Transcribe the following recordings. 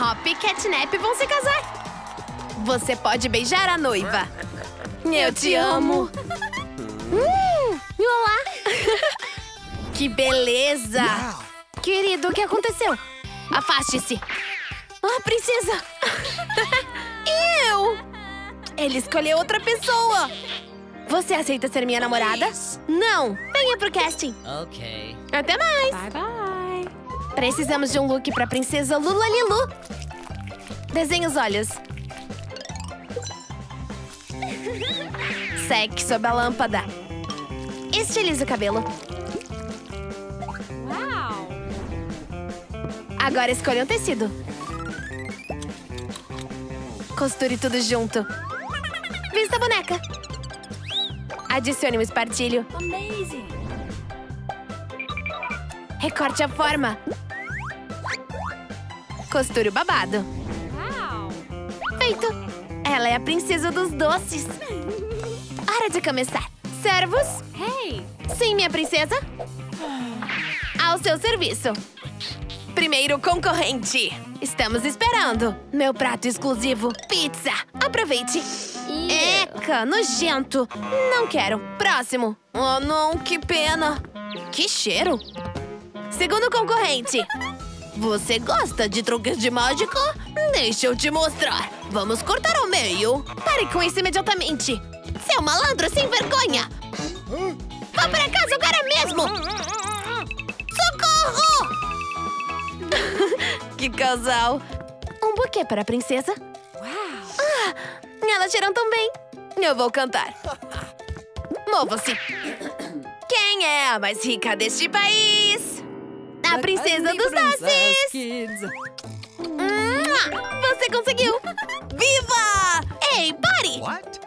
Hop e Catnap vão se casar. Você pode beijar a noiva. Eu te amo. Hum, olá. que beleza. Querido, o que aconteceu? Afaste-se. Ah, princesa. Eu. Ele escolheu outra pessoa. Você aceita ser minha namorada? Não. Venha pro casting. Ok. Até mais. Bye bye. Precisamos de um look pra princesa Lula Lilu. Desenhe os olhos. Seque sob a lâmpada. Estilize o cabelo. Agora escolha um tecido. Costure tudo junto. Vista a boneca. Adicione um espartilho. Amazing. Recorte a forma. Costure o babado. Feito! Ela é a princesa dos doces. Hora de começar. Servos? Hey. Sim, minha princesa. Ao seu serviço. Primeiro concorrente. Estamos esperando. Meu prato exclusivo, pizza. Aproveite. Eca, nojento. Não quero. Próximo. Oh, não, que pena. Que cheiro. Segundo concorrente. Você gosta de truques de mágica? Deixa eu te mostrar. Vamos cortar ao meio. Pare com isso imediatamente. Seu malandro sem vergonha. Vá para casa agora mesmo. Socorro! que casal. Um buquê para a princesa. Wow. Elas cheiram tão bem. Eu vou cantar. Mova-se. Quem é a mais rica deste país? A princesa dos doces. Mua! Você conseguiu! Viva! Ei, pare! What?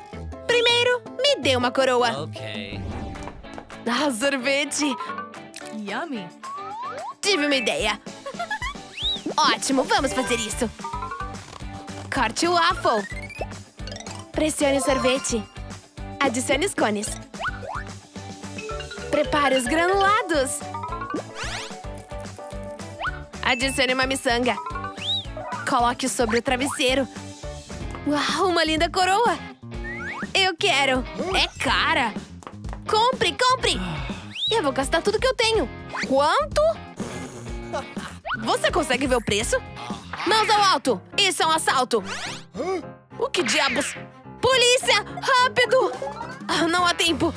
Primeiro, me dê uma coroa. Ok. Ah, sorvete. Yummy. Tive uma ideia. Ótimo, vamos fazer isso. Corte o waffle. Pressione o sorvete. Adicione os cones. Prepare os granulados. Adicione uma miçanga. Coloque sobre o travesseiro. Uau, uma linda coroa! Eu quero! É cara! Compre, compre! Eu vou gastar tudo que eu tenho. Quanto? Você consegue ver o preço? Mãos ao alto! Isso é um assalto! O que diabos? Polícia! Rápido! Ah, não há tempo!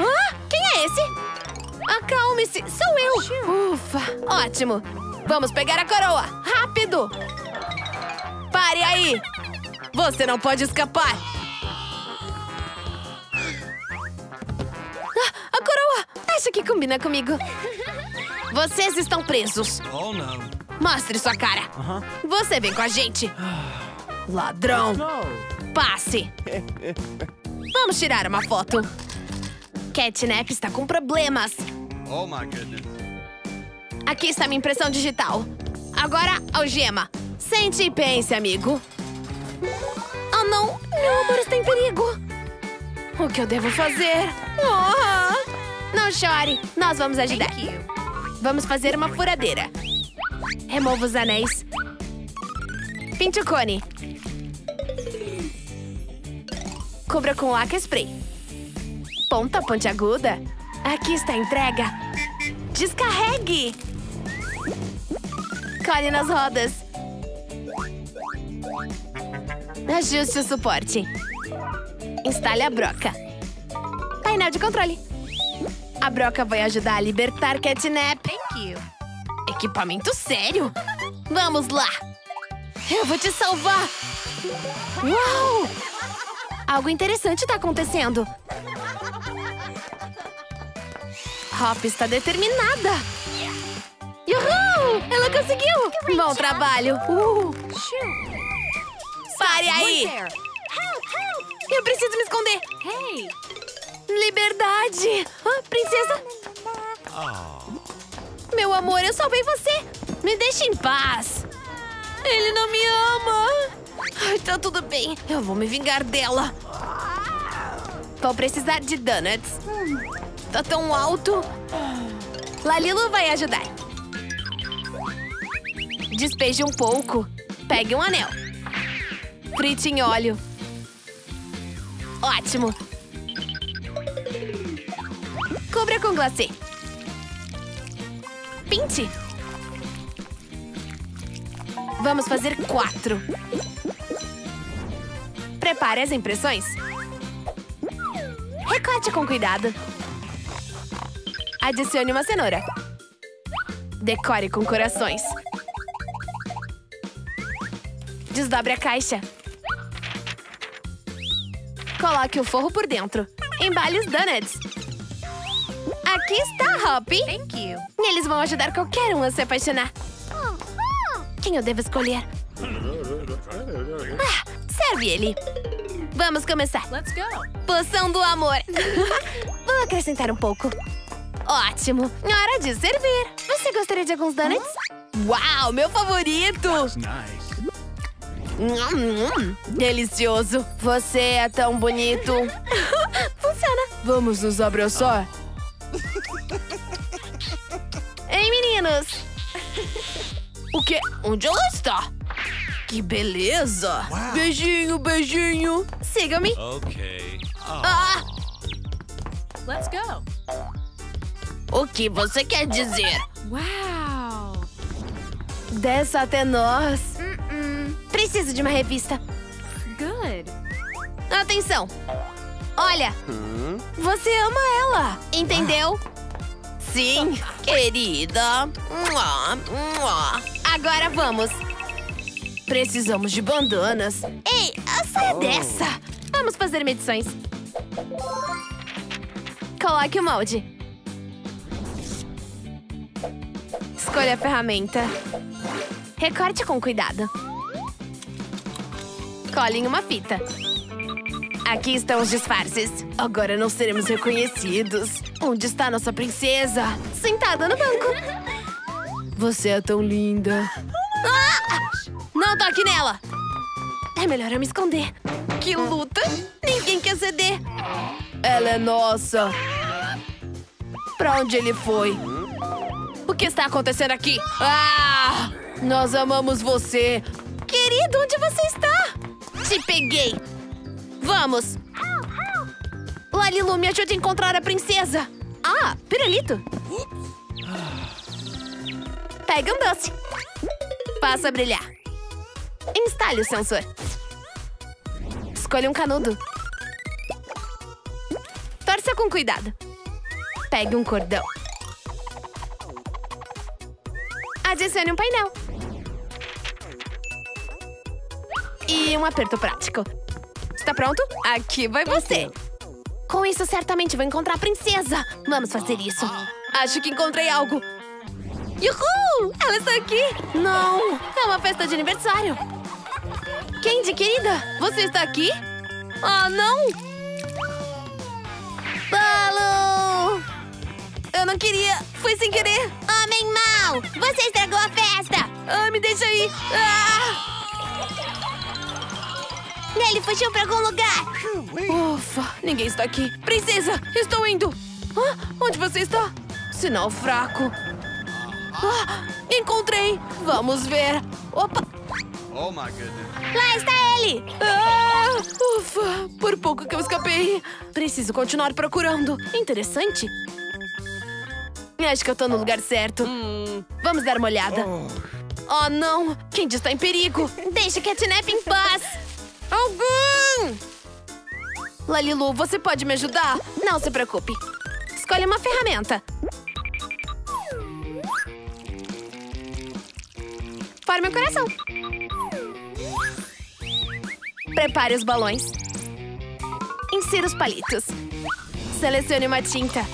Ah, quem é esse? Acalme-se! Sou eu! Ufa! Ótimo! Vamos pegar a coroa! Rápido! Pare aí! Você não pode escapar! Ah, a coroa! Acho que combina comigo. Vocês estão presos. Oh no. Mostre sua cara. Uh-huh. Você vem com a gente. Ladrão. Passe. Vamos tirar uma foto. Catnap está com problemas. Oh my goodness. Aqui está minha impressão digital. Agora, algema. Sente e pense, amigo. Oh, não. Meu amor está em perigo. O que eu devo fazer? Oh, não chore. Nós vamos ajudar. Vamos fazer uma furadeira. Remova os anéis. Pinte o cone. Cubra com laca spray. Ponta pontiaguda. Aqui está a entrega. Descarregue. Cole nas rodas. Ajuste o suporte. Instale a broca. Painel de controle. A broca vai ajudar a libertar Catnap. Thank you. Equipamento sério? Vamos lá! Eu vou te salvar! Uau! Algo interessante está acontecendo. Hop está determinada. Ela conseguiu! Bom trabalho! Uh. Pare aí! Eu preciso me esconder! Liberdade! Ah, princesa! Meu amor, eu salvei você! Me deixe em paz! Ele não me ama! Ai, tá tudo bem, eu vou me vingar dela! Vou precisar de donuts. Tá tão alto! Lalilu vai ajudar. Despeje um pouco. Pegue um anel. Frite em óleo. Ótimo. Cubra com glacê. Pinte. Vamos fazer quatro. Prepare as impressões. Recorte com cuidado. Adicione uma cenoura. Decore com corações. Desdobre a caixa. Coloque o forro por dentro. Embale os donuts. Aqui está, Hoppy. Thank you. Eles vão ajudar qualquer um a se apaixonar. Quem eu devo escolher? Ah, serve ele. Vamos começar. Let's go. Poção do amor. Vou acrescentar um pouco. Ótimo. Hora de servir. Você gostaria de alguns donuts? Uau, meu favorito. Nice. Delicioso. Você é tão bonito. Funciona. Vamos nos abraçar? Ei, meninos. O quê? Onde ela está? Que beleza. Beijinho, beijinho. Siga-me. Okay. Oh. Ah, Let's go. o que você quer dizer? Wow. Desça até nós. Preciso de uma revista. Good. Atenção! Olha! Você ama ela, entendeu? Sim, querida. Agora vamos. Precisamos de bandanas. Ei, saia dessa! Vamos fazer medições. Coloque o molde. Escolha a ferramenta. Recorte com cuidado. Cole em uma fita. Aqui estão os disfarces. Agora não seremos reconhecidos. Onde está nossa princesa? Sentada no banco. Você é tão linda. Ah! Não toque nela! É melhor eu me esconder. Que luta! Ninguém quer ceder. Ela é nossa. Pra onde ele foi? O que está acontecendo aqui? Ah! Nós amamos você. Querido, onde você está? Te peguei. Vamos. Lalilu, me ajude a encontrar a princesa. Ah, pirulito. Pega um doce. Faça brilhar. Instale o sensor. Escolha um canudo. Torça com cuidado. Pegue um cordão. Adicione um painel. E um aperto prático. Está pronto? Aqui vai você. Com isso, certamente vou encontrar a princesa. Vamos fazer isso. Acho que encontrei algo. Uhul! Ela está aqui! Não! É uma festa de aniversário. Candy, querida, você está aqui? Ah, não! Balu! Eu não queria. Foi sem querer. Homem mau! Você estragou a festa! Ah, me deixa aí! Ah! Ele fugiu pra algum lugar! Ufa, ninguém está aqui. Princesa, estou indo! Ah, onde você está? Sinal fraco. Ah, encontrei! Vamos ver. Opa! Oh my goodness. Lá está ele! Ah, ufa! Por pouco que eu escapei. Preciso continuar procurando. Interessante. Acho que eu tô no lugar certo. Vamos dar uma olhada. Oh, não! Candy está em perigo! Deixa Catnap em paz! Algum! Lalilu, você pode me ajudar? Não se preocupe. Escolha uma ferramenta. Forme o coração. Prepare os balões. Insira os palitos. Selecione uma tinta.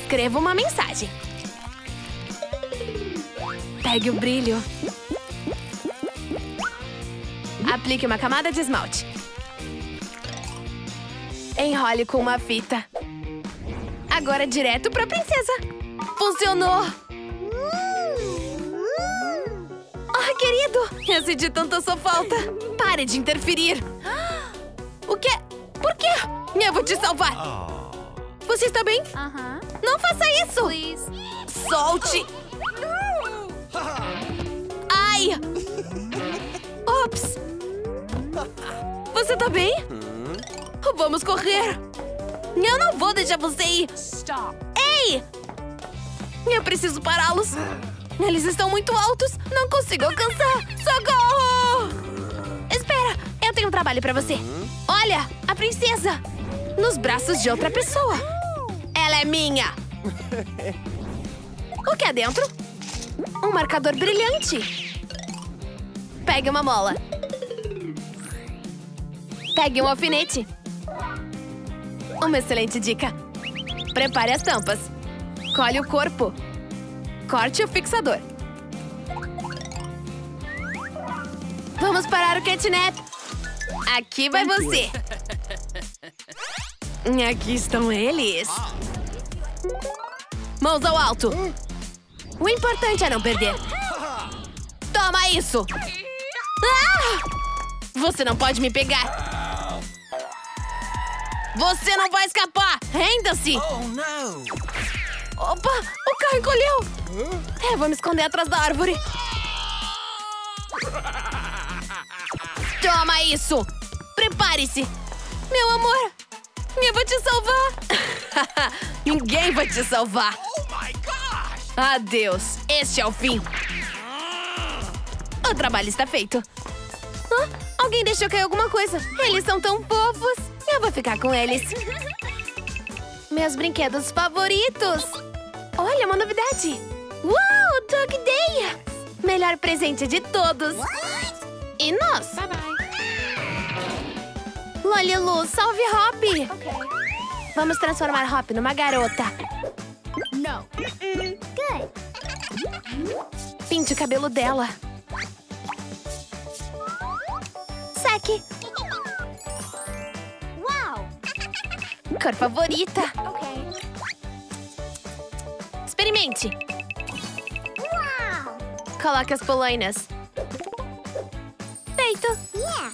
Escreva uma mensagem. Pegue o brilho. Aplique uma camada de esmalte. Enrole com uma fita. Agora direto pra princesa. Funcionou! Ah, querido! Eu senti tanta sua falta. Pare de interferir. O quê? Por quê? Eu vou te salvar. Oh. Você está bem? Não faça isso! Please. Solte! Ai! Ops! Você tá bem? Vamos correr! Eu não vou deixar você ir! Stop. Ei! Eu preciso pará-los! Eles estão muito altos! Não consigo alcançar! Socorro! Espera! Eu tenho um trabalho pra você! Olha! A princesa! Nos braços de outra pessoa! Ela é minha! O que é dentro? Um marcador brilhante! Pegue uma mola! Pegue um alfinete! Uma excelente dica! Prepare as tampas! Colhe o corpo! Corte o fixador! Vamos parar o catnap! Aqui vai você! Aqui estão eles! Mãos ao alto! O importante é não perder! Toma isso! Ah! Você não pode me pegar! Você não vai escapar! Renda-se! Oh no! Opa! O carro encolheu! É, vou me esconder atrás da árvore. Toma isso! Prepare-se! Meu amor! Eu vou te salvar! Ninguém vai te salvar! Oh my gosh! Adeus! Este é o fim! O trabalho está feito! Hã? Alguém deixou cair alguma coisa! Eles são tão fofos! Eu vou ficar com eles! Meus brinquedos favoritos! Olha, uma novidade! Uau! Dog Day! Melhor presente de todos! E nós? Bye bye. Lolilu, salve Hop! Okay. Vamos transformar Hop numa garota! No. Pinte o cabelo dela. Seque. Wow. Cor favorita. Okay. Experimente. Wow. Coloque as polainas. Feito. Yeah.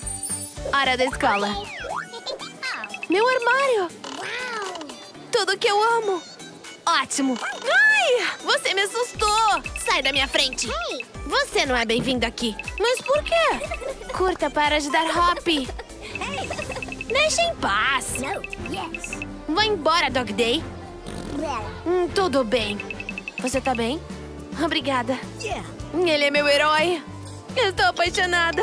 Hora da escola. Meu armário. Wow. Tudo que eu amo. Ótimo. Ai, você me assustou. Sai da minha frente. Hey. Você não é bem-vindo aqui. Mas por quê? Curta para ajudar Hop. Deixa em paz. Vá embora, Dog Day. Hum, tudo bem. Você tá bem? Obrigada. Ele é meu herói. Estou apaixonada.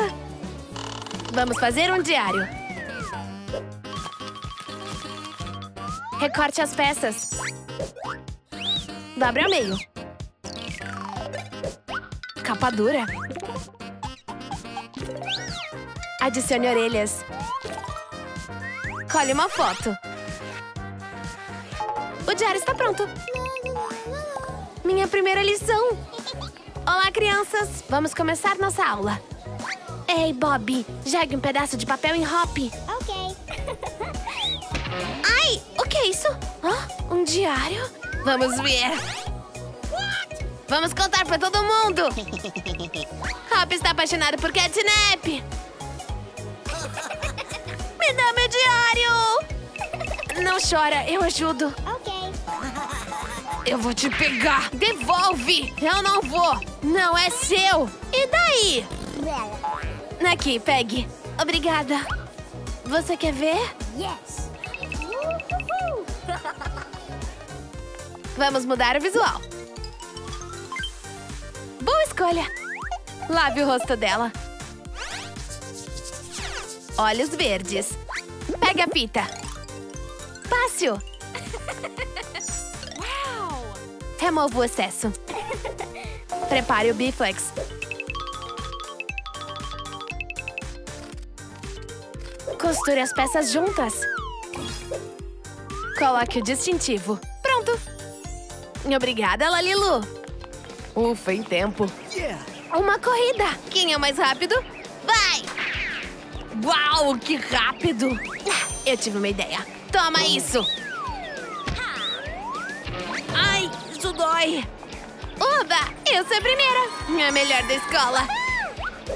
Vamos fazer um diário. Recorte as peças. Dobre ao meio. Capa dura. Adicione orelhas. Colhe uma foto. O diário está pronto. Minha primeira lição. Olá, crianças! Vamos começar nossa aula. Ei, Bob, jogue um pedaço de papel em Hop. Okay. Ai, o que é isso? Hã? Um diário? Vamos ver. Vamos contar pra todo mundo. Hop está apaixonado por Catnap. Me dá meu diário. Não chora, eu ajudo. Okay. Eu vou te pegar. Devolve. Eu não vou. Não é seu. E daí? Aqui, pegue. Obrigada. Você quer ver? Yes. Vamos mudar o visual. Boa escolha. Lave o rosto dela. Olhos verdes. Pegue a fita. Fácil. Wow. Remova o excesso. Prepare o biflex. Costure as peças juntas. Coloque o distintivo. Pronto. Obrigada, Lalilu. Ufa, em tempo. Uma corrida. Quem é mais rápido? Uau, que rápido! Eu tive uma ideia. Toma isso! Ai, isso dói! Oba, eu sou a primeira! A melhor da escola!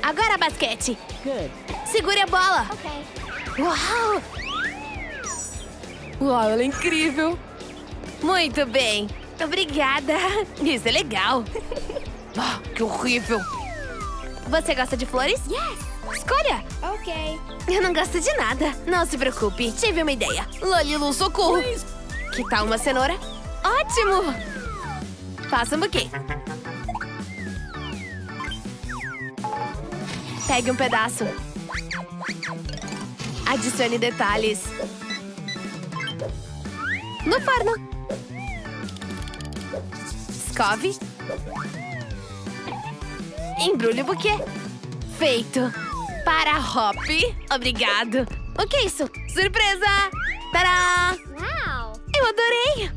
Agora basquete! Good. Segure a bola! Uau! Uau, ela é incrível! Muito bem! Obrigada! Isso é legal! Ah, que horrível! Você gosta de flores? Yes. Escolha! Okay. Eu não gosto de nada. Não se preocupe, tive uma ideia. Lalilu, socorro! Que tal uma cenoura? Ótimo! Faça um buquê. Pegue um pedaço. Adicione detalhes. No forno. Escove. Embrulhe o buquê. Feito. Para Hop. Obrigado. O que é isso? Surpresa! Tadá! Wow. Eu adorei!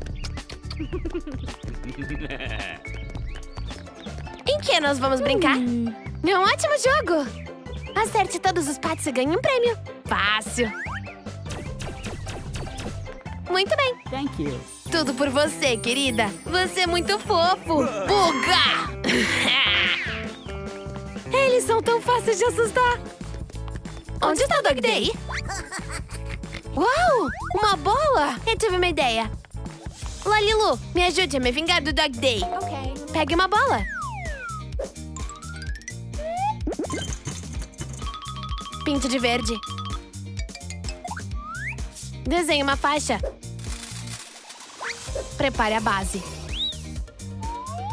em que nós vamos brincar? É um ótimo jogo! Acerte todos os patos e ganhe um prêmio. Fácil. Muito bem. Thank you. Tudo por você, querida. Você é muito fofo. Buga! Eles são tão fáceis de assustar. Onde está o Dog Day? Uau! Uma bola! Eu tive uma ideia. Lalilu, me ajude a me vingar do Dog Day. Okay. Pegue uma bola. Pinte de verde. Desenhe uma faixa. Prepare a base.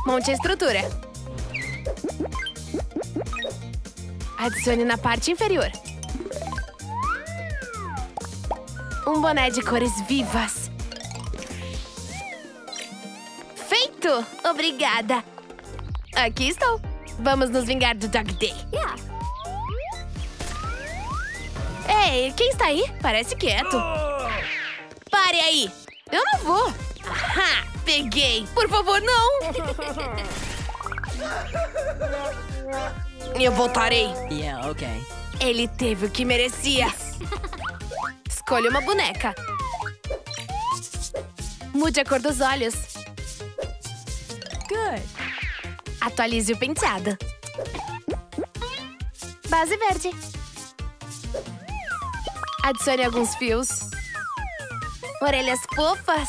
Monte a estrutura. Adicione na parte inferior. Um boné de cores vivas. Feito! Obrigada! Aqui estou. Vamos nos vingar do Dog Day. Yeah. Ei, quem está aí? Parece quieto. Pare aí! Eu não vou! Ahá! Peguei! Por favor, não! Eu voltarei! Yeah, okay. Ele teve o que merecia! Escolha uma boneca. Mude a cor dos olhos. Good. Atualize o penteado. Base verde. Adicione alguns fios. Orelhas fofas.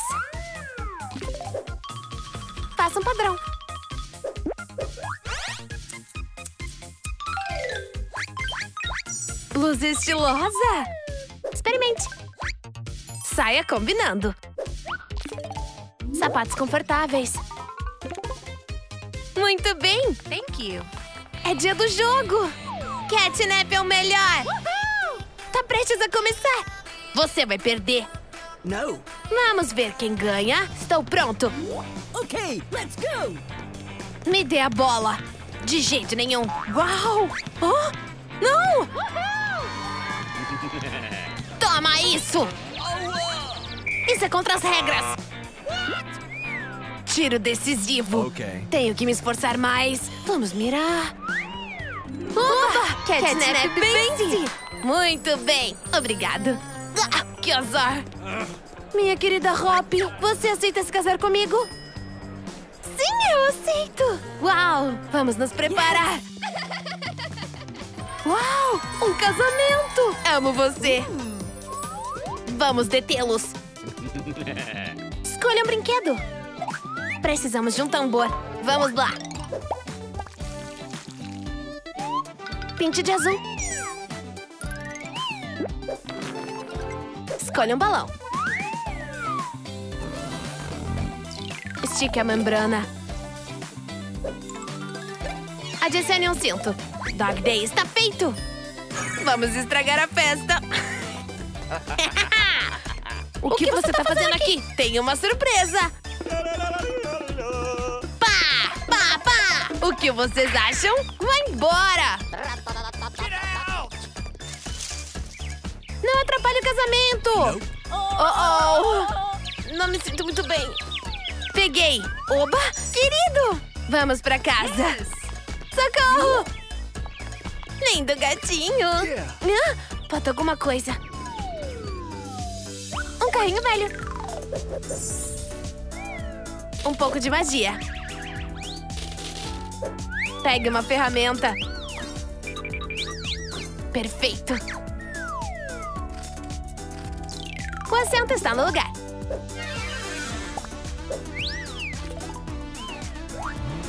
Faça um padrão. Blusa estilosa. Saia combinando. Sapatos confortáveis. Muito bem. Thank you. É dia do jogo! Catnap é o melhor! Tá prestes a começar! Você vai perder! No. Vamos ver quem ganha! Estou pronto! Okay, let's go. Me dê a bola! De jeito nenhum! Uau! Oh! Não! Toma isso! Isso é contra as regras! Tiro decisivo! Okay. Tenho que me esforçar mais. Vamos mirar. Oba! Catnap vence! Muito bem, obrigado. Ah, que azar! Minha querida Hop, você aceita se casar comigo? Sim, eu aceito! Uau! Vamos nos preparar! Uau! Um casamento! Amo você! Vamos detê-los! Escolha um brinquedo! Precisamos de um tambor. Vamos lá! Pinte de azul. Escolha um balão. Estique a membrana. Adicione um cinto. Dog Day está feito! Vamos estragar a festa! o, que, você está fazendo aqui? Tem uma surpresa! Pá! Pá! Pá! O que vocês acham? Vai embora! Não atrapalhe o casamento! Oh, oh! Não me sinto muito bem. Peguei! Oba! Querido! Vamos pra casa! Socorro! Lindo gatinho! Ah, falta alguma coisa. Um carrinho velho. Um pouco de magia. Pegue uma ferramenta. Perfeito. O assento está no lugar.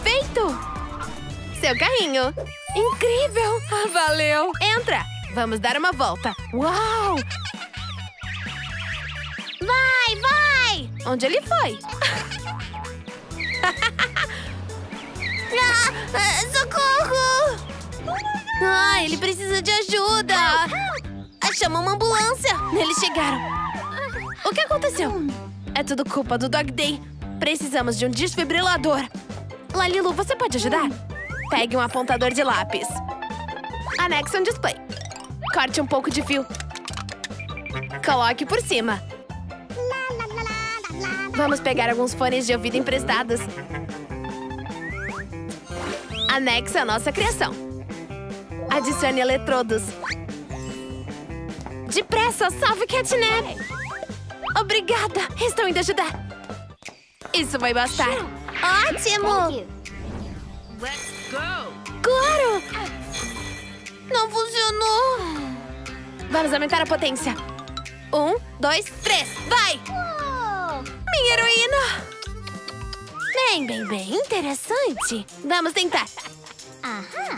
Feito! Seu carrinho. Incrível! Ah, valeu! Entra! Vamos dar uma volta. Uau! Vai, vai! Onde ele foi? ah, ah, socorro! Ah, ele precisa de ajuda! Ah, Chama uma ambulância! Eles chegaram. O que aconteceu? É tudo culpa do Dog Day. Precisamos de um desfibrilador. Lalilu, você pode ajudar? Pegue um apontador de lápis. Anexe um display. Corte um pouco de fio. Coloque por cima. Vamos pegar alguns fones de ouvido emprestados. Anexe a nossa criação. Adicione eletrodos. Depressa, salve Catnap! Obrigada! Estou indo ajudar. Isso vai bastar. Ótimo! Let's go. Claro! Não funcionou! Vamos aumentar a potência. Um, dois, três, vai! Minha heroína! Bem, bem, bem interessante. Vamos tentar. aha.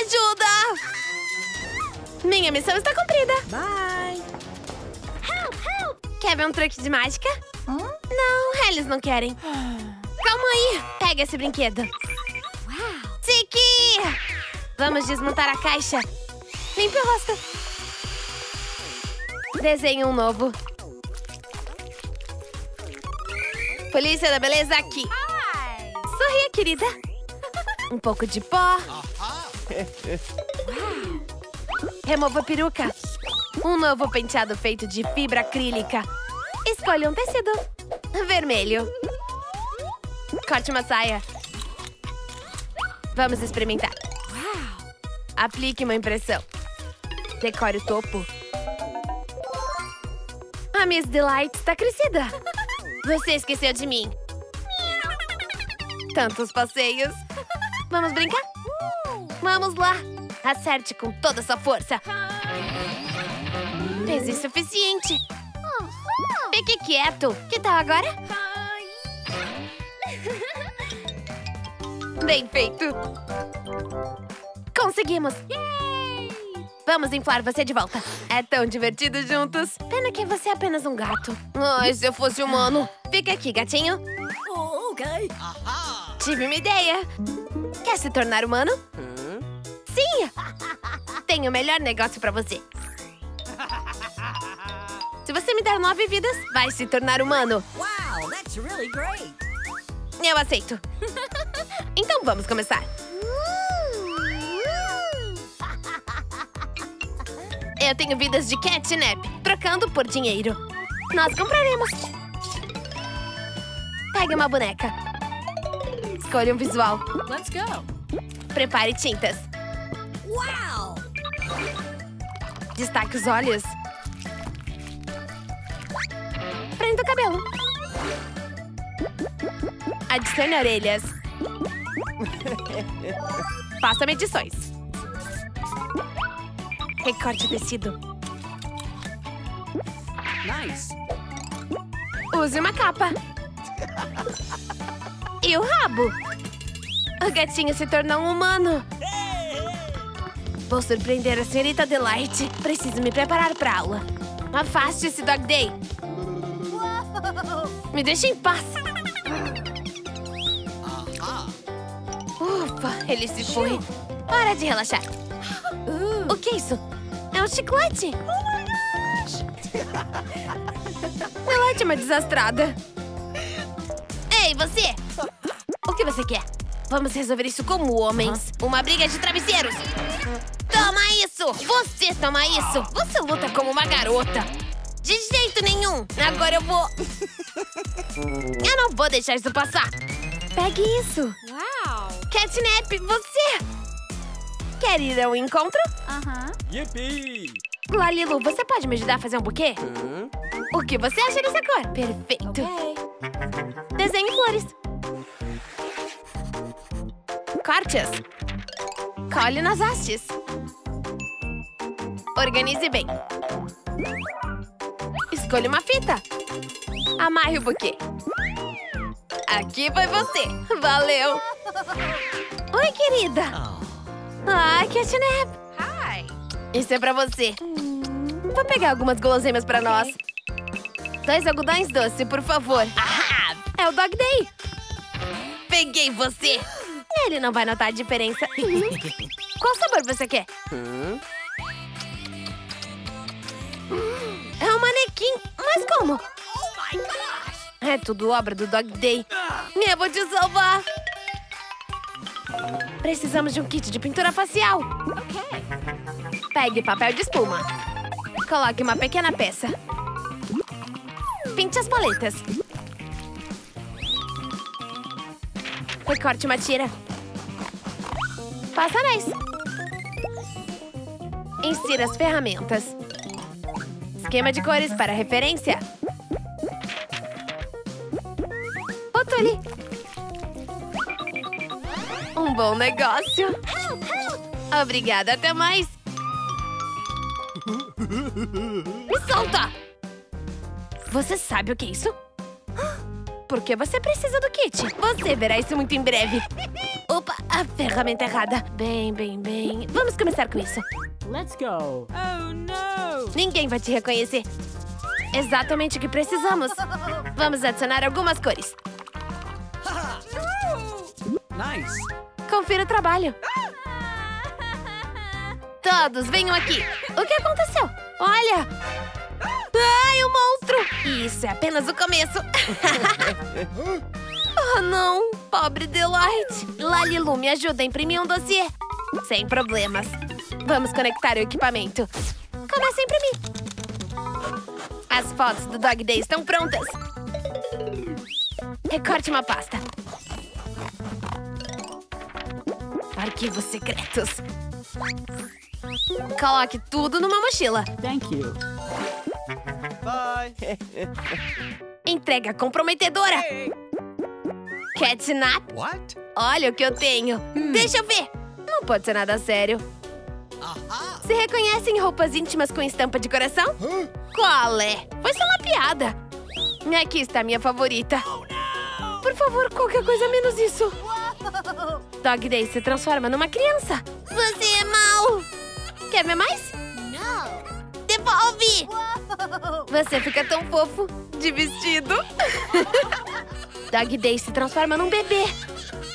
Ajuda! Minha missão está cumprida. Bye. Help, help. Quer ver um truque de mágica? Hã? Não, eles não querem. Calma aí. Pega esse brinquedo. Wow. Tiki! Vamos desmontar a caixa. Limpe o rosto. Desenhe um novo. Polícia da beleza aqui. Sorria, querida. Um pouco de pó. Remova a peruca. Um novo penteado feito de fibra acrílica. Escolha um tecido. Vermelho. Corte uma saia. Vamos experimentar. Aplique uma impressão. Decore o topo. A Miss Delight está crescida. Você esqueceu de mim. Tantos passeios. Vamos brincar? Vamos lá. Acerte com toda a sua força. Fez o suficiente. Fique quieto. Que tal agora? Bem feito. Conseguimos. Vamos inflar você de volta. É tão divertido juntos. Pena que você é apenas um gato. Ai, se eu fosse humano. Fica aqui, gatinho. Oh, okay. Aha. Tive uma ideia. Quer se tornar humano? Sim! Tenho o melhor negócio pra você. Se você me der nove vidas, vai se tornar humano. Wow, that's really great. Eu aceito. Então vamos começar. Eu tenho vidas de catnap, trocando por dinheiro. Nós compraremos. Pegue uma boneca. Escolha um visual. Let's go. Prepare tintas. Wow. Destaque os olhos. Prenda o cabelo. Adicione orelhas. Faça medições. Recorte o tecido. Nice. Use uma capa. E o rabo. O gatinho se tornou um humano. Vou surpreender a senhorita Delight. Preciso me preparar para aula. Afaste esse Dog Day. Me deixe em paz. Aha. Ufa, ele se foi. Hora de relaxar. O que é isso? É um chiclete. Delight é uma desastrada. Ei, você! O que você quer? Vamos resolver isso como homens. Uma briga de travesseiros. Toma isso! Você toma isso! Você luta como uma garota. De jeito nenhum! Agora eu vou... Eu não vou deixar isso passar. Pegue isso. Wow. Catnap, você! Quer ir ao encontro? Uh-huh. Yippee. Lalilu, você pode me ajudar a fazer um buquê? O que você acha dessa cor? Perfeito. Desenhe flores. Corte-as. Cole nas hastes. Organize bem. Escolha uma fita. Amarre o buquê. Aqui foi você. Valeu. Oi, querida. Catnap! Hi. Isso é pra você. Vou pegar algumas guloseimas pra nós. Dois algodões doce, por favor. Ahá! É o Dog Day. Peguei você. Ele não vai notar a diferença. Qual sabor você quer? É um manequim. Mas como? É tudo obra do Dog Day. Eu vou te salvar. Precisamos de um kit de pintura facial. Okay. Pegue papel de espuma. Coloque uma pequena peça. Pinte as paletas. Recorte uma tira. Faça anéis. Insira as ferramentas. Esquema de cores para referência. Rotule. Um bom negócio. Obrigada, até mais. Me solta! Você sabe o que é isso? Por que você precisa do kit? Você verá isso muito em breve. Opa, a ferramenta errada. Bem, bem, bem. Vamos começar com isso. Let's go. Oh no. Ninguém vai te reconhecer. Exatamente o que precisamos. Vamos adicionar algumas cores. Nice. Confira o trabalho. Todos, venham aqui. O que aconteceu? Olha! Ai, um monstro! Isso é apenas o começo. oh, não. Pobre Delight. Lalilu, me ajuda a imprimir um dossiê. Sem problemas. Vamos conectar o equipamento. Comece a imprimir. As fotos do Dog Day estão prontas. Recorte uma pasta. Arquivos secretos. Coloque tudo numa mochila. Thank you. Bye. Entrega comprometedora. Catnap, What? olha o que eu tenho. Deixa eu ver. Não pode ser nada sério. Se reconhecem roupas íntimas com estampa de coração? Qual é? Foi só uma piada. Aqui está a minha favorita. Por favor, qualquer coisa menos isso. Dog Day se transforma numa criança. Você é mau. Quer ver mais? No. Devolve! Você fica tão fofo de vestido. Dog Day se transforma num bebê.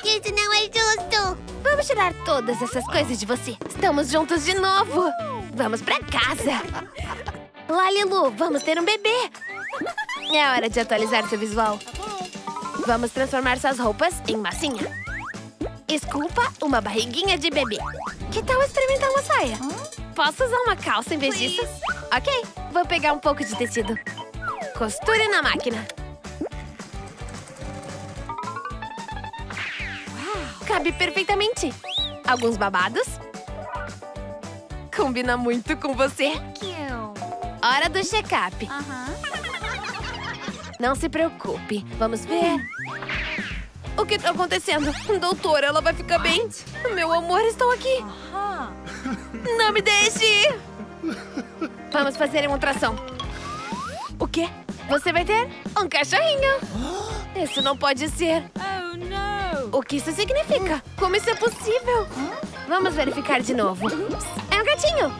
Isso não é justo. Vamos tirar todas essas coisas de você. Estamos juntos de novo. Vamos pra casa. Lalilu, vamos ter um bebê. É hora de atualizar seu visual. Vamos transformar suas roupas em massinha. Esculpa uma barriguinha de bebê. Que tal experimentar uma saia? Posso usar uma calça em vez disso? Ok, vou pegar um pouco de tecido. Costure na máquina. Cabe perfeitamente. Alguns babados. Combina muito com você. Hora do check-up. Não se preocupe. Vamos ver. O que tá acontecendo? Doutora, ela vai ficar bem? Meu amor, estou aqui. Não me deixe! Vamos fazer uma ultrassom. O quê? Você vai ter um cachorrinho. Isso não pode ser. Oh no. O que isso significa? Como isso é possível? Vamos verificar de novo. É um gatinho.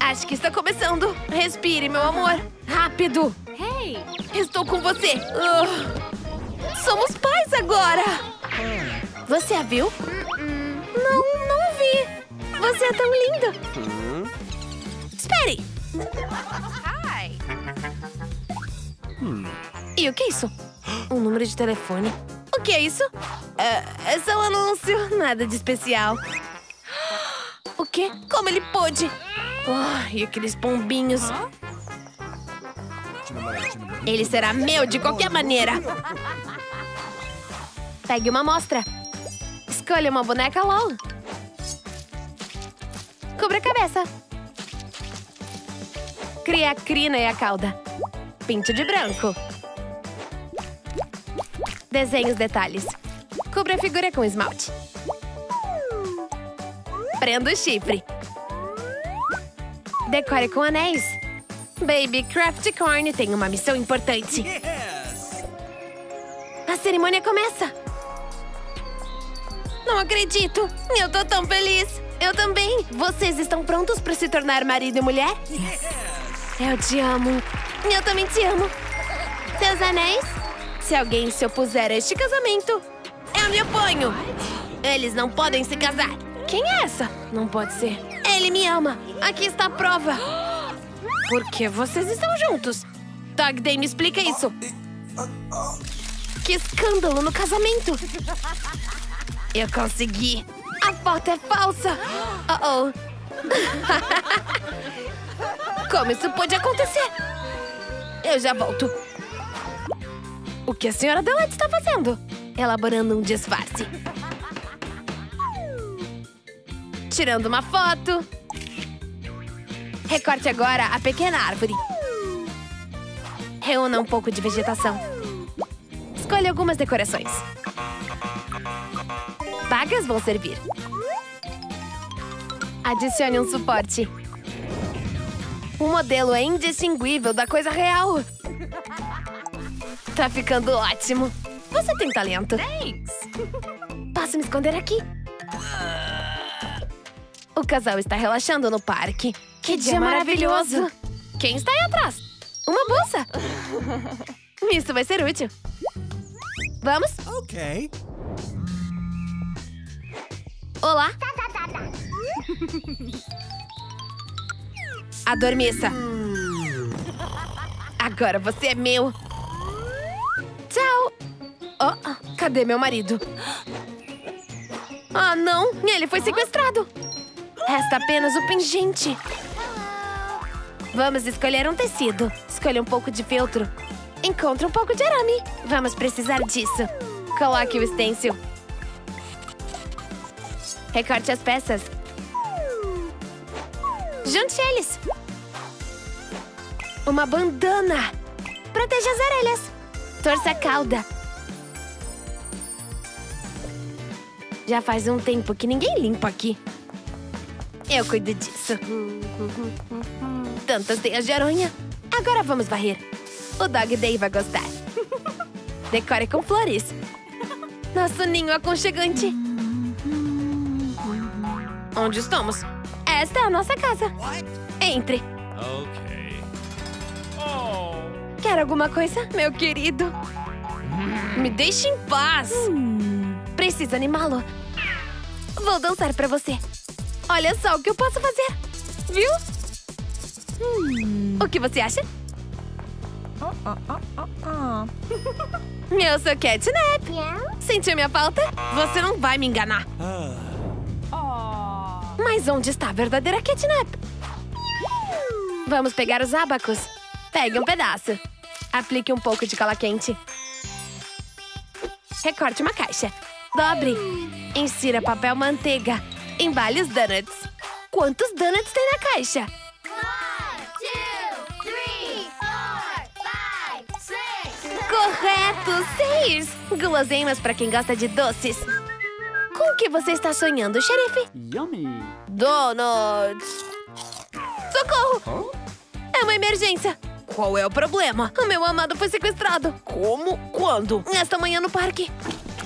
Acho que está começando. Respire, meu amor. Rápido. Hey. Estou com você. Ah, somos pais agora. Você a viu? Não, não vi. Você é tão linda. Espere. Hi. E o que é isso? Um número de telefone. O que é isso? É, é só um anúncio. Nada de especial. O quê? Como ele pôde? Ah, e aqueles pombinhos. Ele será meu de qualquer maneira. Pegue uma amostra. Escolha uma boneca LOL. Cubra a cabeça. Crie a crina e a cauda. Pinte de branco. Desenhe os detalhes. Cubra a figura com esmalte. Prenda o chifre. Decore com anéis. Baby Craft Corn tem uma missão importante. A cerimônia começa. Não acredito! Eu tô tão feliz! Eu também. Vocês estão prontos para se tornar marido e mulher? Eu te amo. Eu também te amo. Seus anéis? Se alguém se opuser a este casamento, eu me oponho. Eles não podem se casar. Quem é essa? Não pode ser. Ele me ama. Aqui está a prova. Por que vocês estão juntos? Dog Day, me explica isso. Que escândalo no casamento. Eu consegui. A foto é falsa. Oh, oh. Como isso pode acontecer? Eu já volto. O que a senhora Adelaide está fazendo? Elaborando um disfarce. Tirando uma foto. Recorte agora a pequena árvore. Reúna um pouco de vegetação. Escolha algumas decorações. Vão servir. Adicione um suporte. O modelo é indistinguível da coisa real. Tá ficando ótimo. Você tem talento. Thanks. Posso me esconder aqui? O casal está relaxando no parque. Que dia maravilhoso! Quem está aí atrás? Uma bolsa! Isso vai ser útil. Vamos? Okay. Olá! Adormeça! Agora você é meu! Tchau! Oh, cadê meu marido? Ah, não! Ele foi sequestrado! Resta apenas o pingente. Vamos escolher um tecido. Escolha um pouco de feltro. Encontre um pouco de arame. Vamos precisar disso. Coloque o stencil. Recorte as peças. Junte eles. Uma bandana. Proteja as orelhas. Torça a cauda. Já faz um tempo que ninguém limpa aqui. Eu cuido disso. Tantas teias de aranha. Agora vamos varrer. O Dog Day vai gostar. Decore com flores. Nosso ninho aconchegante. Onde estamos? Esta é a nossa casa. Entre. Okay. Oh. Quer alguma coisa, meu querido? Me deixe em paz. Preciso animá-lo. Vou dançar pra você. Olha só o que eu posso fazer. Viu? O que você acha? Eu sou Catnap. Sentiu minha falta? Você não vai me enganar. Ah. Mas onde está a verdadeira Catnap? Vamos pegar os abacos. Pegue um pedaço. Aplique um pouco de cola quente. Recorte uma caixa. Dobre. Insira papel manteiga. Embale os donuts. Quantos donuts tem na caixa? Correto! Seis! Guloseimas para quem gosta de doces. Com o que você está sonhando, xerife? Yummy. Donuts! Socorro! É uma emergência! Qual é o problema? O meu amado foi sequestrado. Como? Quando? Esta manhã no parque.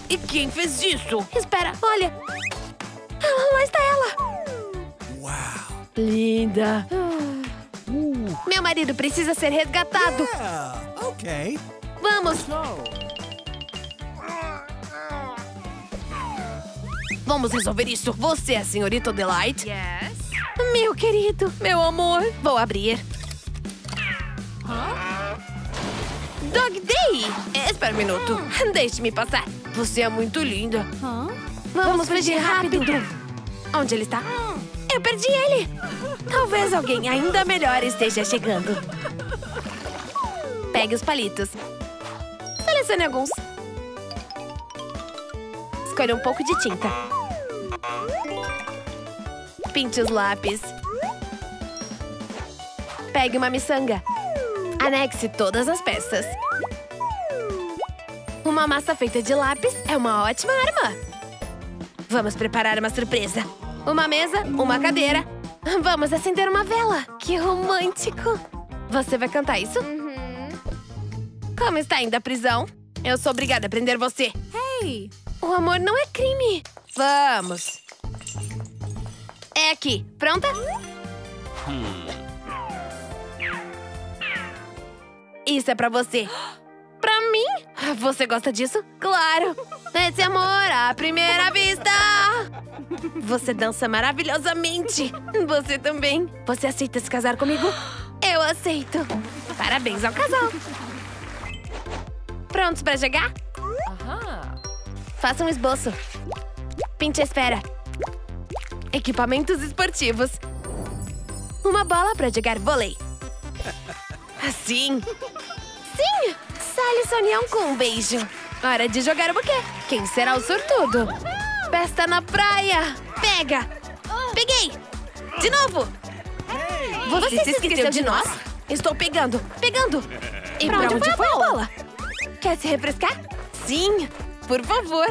E quem fez isso? Espera, olha. Lá está ela. Wow. Linda. Meu marido precisa ser resgatado. Yeah. Okay. Vamos! Vamos resolver isso. Você é a senhorita Adelaide? Yes. Meu querido, meu amor. Vou abrir. Dog Day! Espera um minuto. Deixe-me passar. Você é muito linda. Vamos fugir rápido. Onde ele está? Eu perdi ele. Talvez alguém ainda melhor esteja chegando. Pegue os palitos. Selecione alguns. Escolha um pouco de tinta. Pinte os lápis. Pegue uma miçanga. Anexe todas as peças. Uma massa feita de lápis é uma ótima arma. Vamos preparar uma surpresa. Uma mesa, uma cadeira. Vamos acender uma vela. Que romântico. Você vai cantar isso? Como está indo a prisão? Eu sou obrigada a prender você. Hey. O amor não é crime. Vamos. Aqui, pronta? Isso é pra você. Pra mim? Você gosta disso? Claro! Esse amor à primeira vista! Você dança maravilhosamente! Você também! Você aceita se casar comigo? Eu aceito! Parabéns ao casal! Prontos pra jogar? Faça um esboço. Pinte a esfera. Equipamentos esportivos. Uma bola pra jogar vôlei. Assim. Sim! Sale sua união com um beijo. Hora de jogar o buquê. Quem será o sortudo? Festa na praia. Pega. Peguei. De novo. Você, se esqueceu de nós? Estou pegando. Pegando. E pra, onde, foi a bola? Quer se refrescar? Sim. Por favor.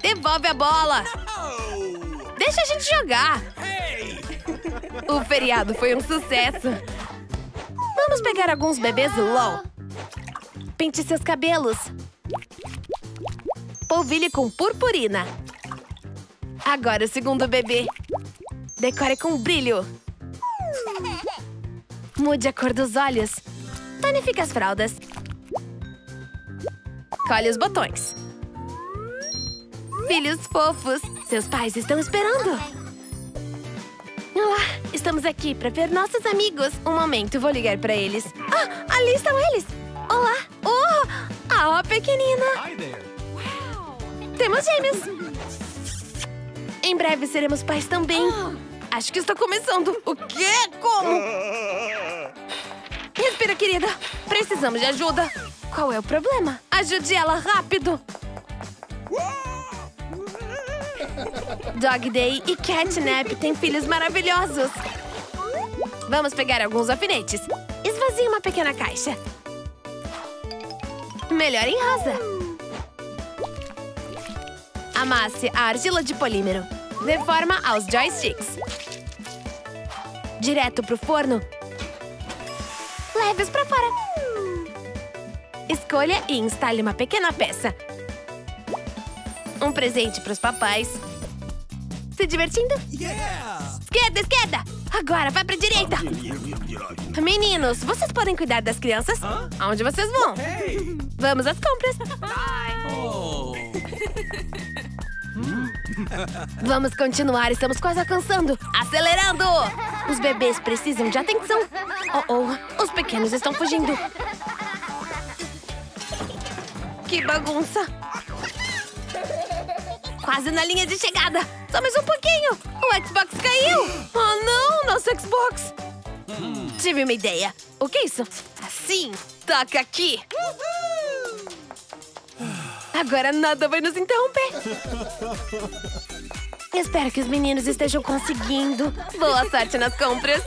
Devolve a bola. Deixa a gente jogar. O feriado foi um sucesso. Vamos pegar alguns bebês LOL. Pinte seus cabelos. Polvilhe com purpurina. Agora o segundo bebê. Decore com brilho. Mude a cor dos olhos. Tonifique as fraldas. Colhe os botões. Filhos fofos, seus pais estão esperando. Olá, estamos aqui para ver nossos amigos. Um momento, vou ligar para eles. Ah, ali estão eles. Olá. Oh, ah, pequenina. Hi there. Temos gêmeos. Em breve seremos pais também. Acho que está começando. O quê? Como? Respira, querida. Precisamos de ajuda. Qual é o problema? Ajude ela rápido. Dog Day e Catnap têm filhos maravilhosos. Vamos pegar alguns alfinetes. Esvazie uma pequena caixa. Melhor em rosa. Amasse a argila de polímero. Dê forma aos joysticks. Direto pro forno. Leve-os pra fora. Escolha e instale uma pequena peça. Um presente pros papais. Se divertindo? Yeah. Esquerda, esquerda! Agora vai pra direita! Meninos, vocês podem cuidar das crianças? Aonde vocês vão? Hey. Vamos às compras! Oh. Vamos continuar, estamos quase alcançando! Acelerando! Os bebês precisam de atenção! Oh, oh, os pequenos estão fugindo! Que bagunça! Quase na linha de chegada! Só mais um pouquinho! O Xbox caiu! Oh não, nosso Xbox! Tive uma ideia! O que é isso? Assim! Toca aqui! Agora nada vai nos interromper! Espero que os meninos estejam conseguindo. Boa sorte nas compras!